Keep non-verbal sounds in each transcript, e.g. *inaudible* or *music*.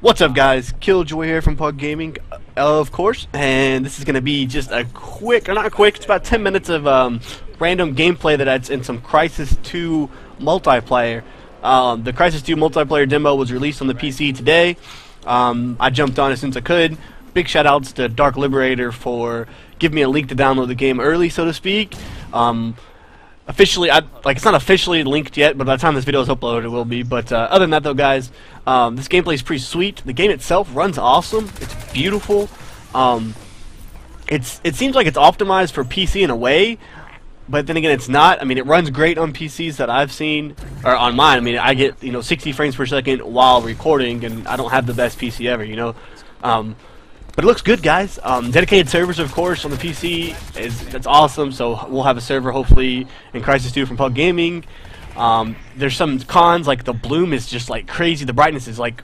What's up guys, Killjoy here from Pug Gaming, uh, of course, and this is going to be just a quick, or not quick, it's about 10 minutes of um, random gameplay that adds in some Crysis 2 multiplayer. Um, the Crysis 2 multiplayer demo was released on the PC today. Um, I jumped on as soon as I could. Big shout outs to Dark Liberator for giving me a link to download the game early, so to speak. Officially, I, like it's not officially linked yet, but by the time this video is uploaded, it will be. But uh, other than that, though, guys, um, this gameplay is pretty sweet. The game itself runs awesome. It's beautiful. Um, it's it seems like it's optimized for PC in a way, but then again, it's not. I mean, it runs great on PCs that I've seen, or on mine. I mean, I get you know 60 frames per second while recording, and I don't have the best PC ever, you know. Um, but it looks good, guys. Um, dedicated servers, of course, on the PC is that's awesome. So we'll have a server hopefully in Crysis 2 from Pug Gaming. Um, there's some cons like the bloom is just like crazy. The brightness is like,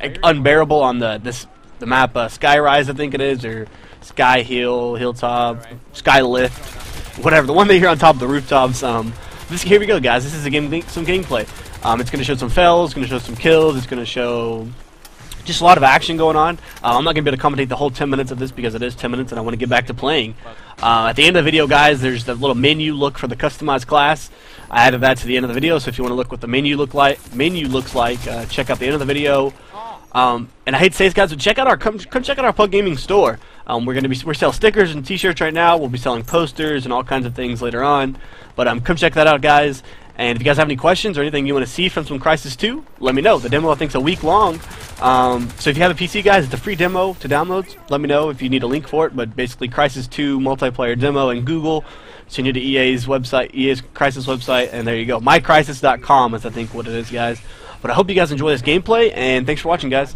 unbearable on the this the map uh, Skyrise, I think it is, or Sky Hill, Hilltop, Skylift, whatever. The one they hear on top of the rooftops. Um, this here we go, guys. This is a game some gameplay. Um, it's going to show some fells. It's going to show some kills. It's going to show just a lot of action going on. Uh, I'm not going to be able to commentate the whole 10 minutes of this because it is 10 minutes and I want to get back to playing. Uh, at the end of the video, guys, there's the little menu look for the customized class. I added that to the end of the video, so if you want to look what the menu look like, menu looks like, uh, check out the end of the video. Um, and I hate to say this, guys, but check out our come, come check out our Pug Gaming store. Um, we're gonna be we're selling stickers and T-shirts right now. We'll be selling posters and all kinds of things later on. But um, come check that out, guys. And if you guys have any questions or anything you want to see from some Crysis 2, let me know. The demo I think is a week long. Um, so if you have a PC, guys, it's a free demo to download. Let me know if you need a link for it. But basically, Crysis 2 multiplayer demo in Google. Send you need to EA's website, EA's Crysis website, and there you go. MyCrysis.com is I think what it is, guys. But I hope you guys enjoy this gameplay, and thanks for watching, guys.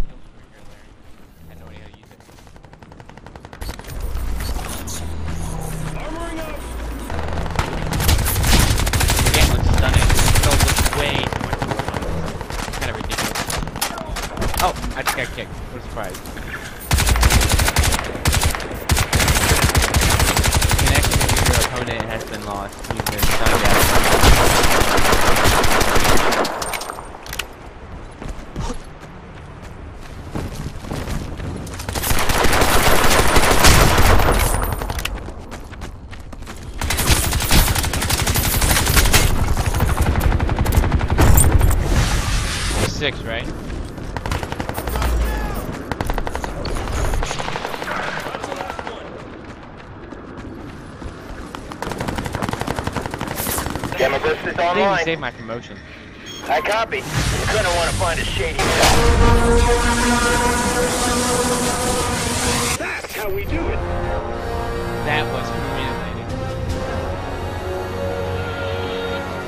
Oh, I just got kicked. What a surprise. Connection with your opponent has been lost. You've been subbed out. Six, right? Gamma Burst is online. saved my promotion. I copy. You're gonna want to find a shady That's how we do it. That was humiliating.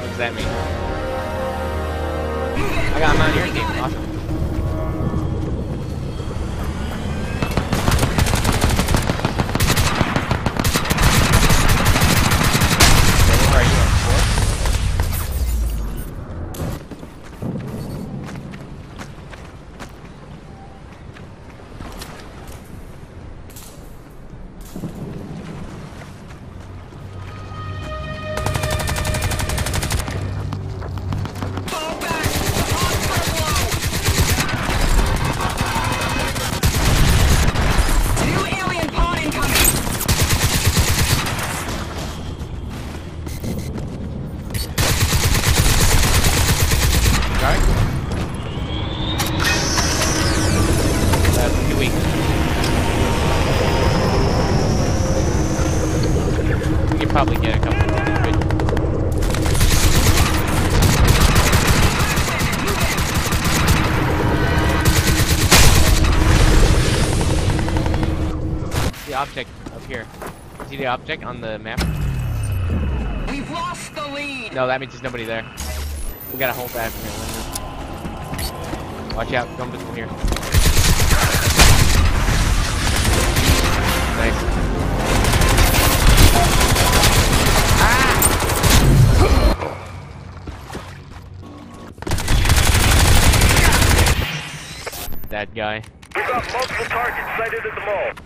What does that mean? I got on your. Awesome. Object up here. See the object on the map? We've lost the lead! No, that means there's nobody there. We gotta hold that. Watch out, come to here. Nice. Ah! That guy. We got multiple targets sighted at the mall.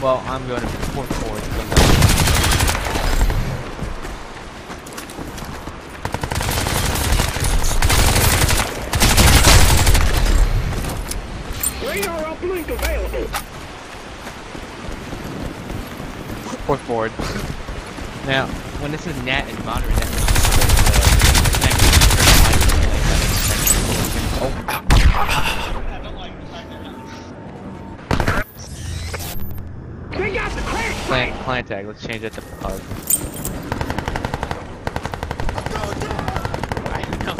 Going to fourth forward. to the left. Radar uplink available. Fourth forward. *laughs* Now, when this is net and moderate net, tag. Let's change it to pug. *laughs* I know.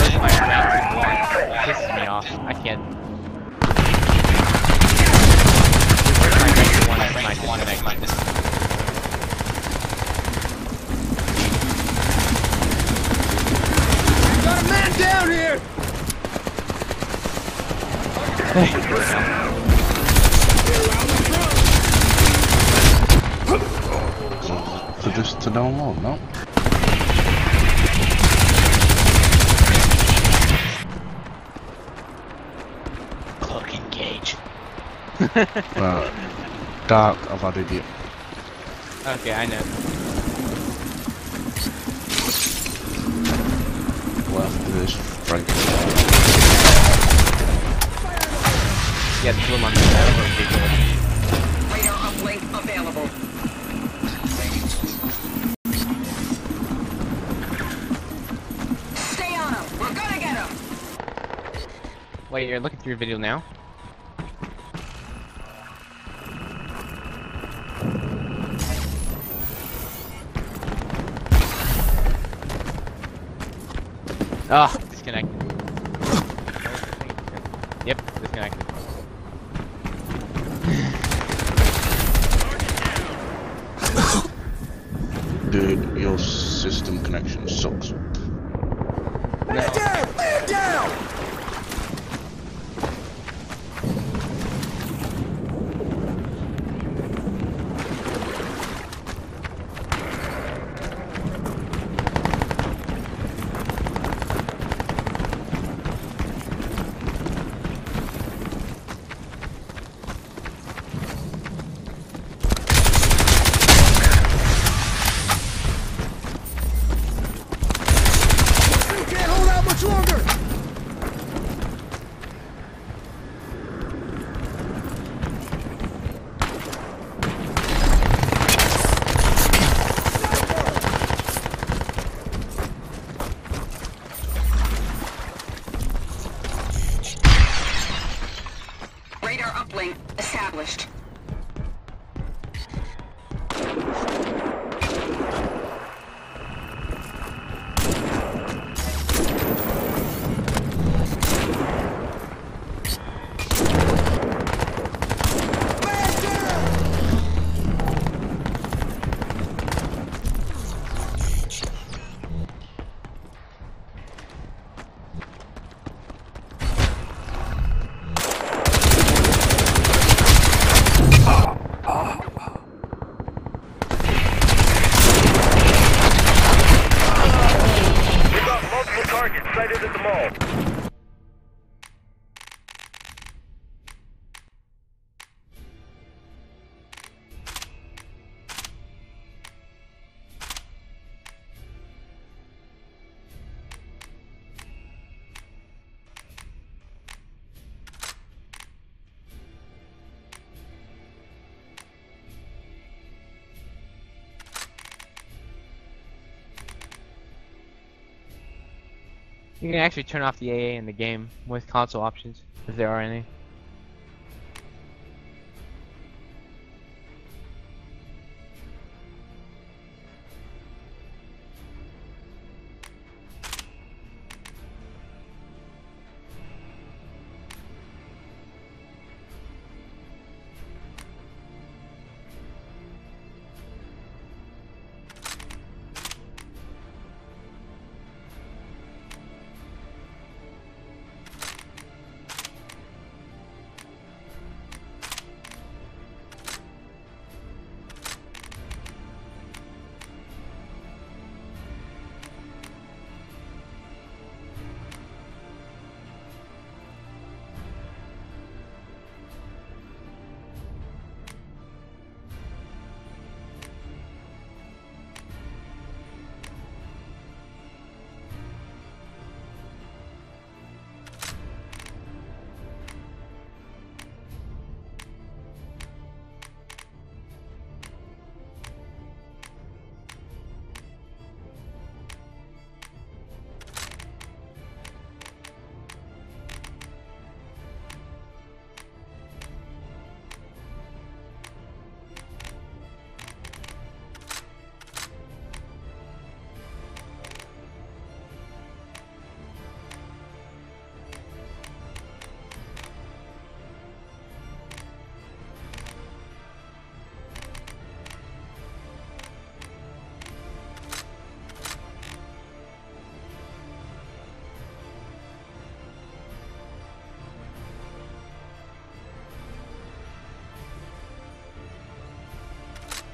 This is my round one. Pisses me off. I can't. Where's my next one? That's my disconnect. Got a man down here! For just to download, no? Cloak engage. *laughs* Uh, Dark, I've added you. Okay, I know. Left is Frank. Yeah, the blue on the side. Radar uplink available. Stay on him. We're gonna get him. Wait, you're looking through your video now? Ah, disconnected. *laughs* Yep, disconnected. Dude, your system connection sucks. Man established. You can actually turn off the AA in the game with console options, if there are any.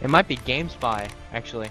It might be GameSpy, actually.